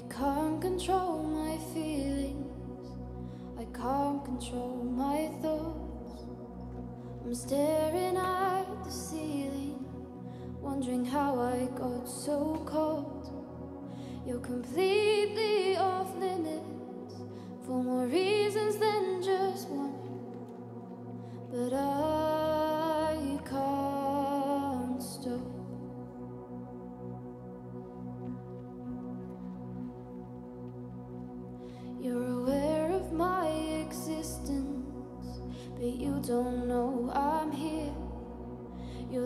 can't control my feelings. I can't control my thoughts. I'm staring at the ceiling, wondering how I got so cold. You're completely off limits for more reasons than just one. But I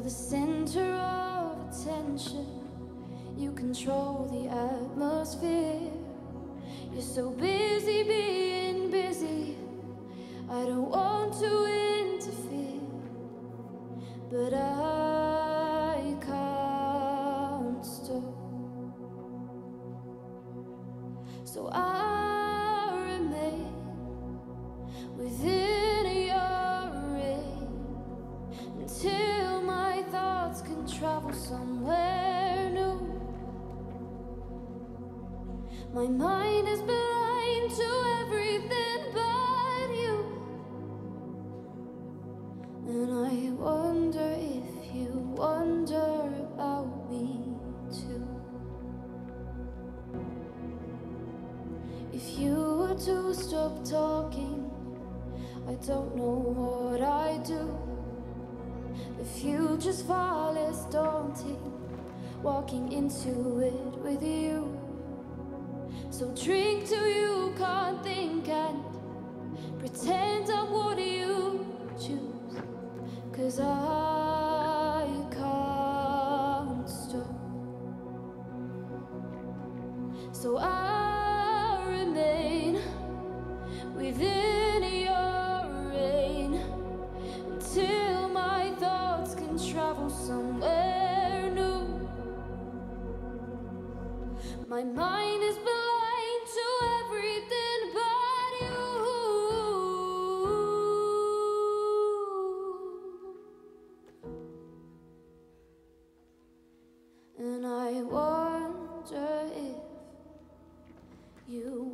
the center of attention, you control the atmosphere. You're so busy being busy, I don't want to interfere, but I can't stop. So I travel somewhere new. My mind is blind to everything but you, and I wonder if you wonder about me too. If you were to stop talking, I don't know what I'd do. The future's far less daunting walking into it with you. So drink till you can't think and pretend I'm what you choose. Cause I can't stop. So I remain within. somewhere new. My mind is blind to everything but you. And I wonder if you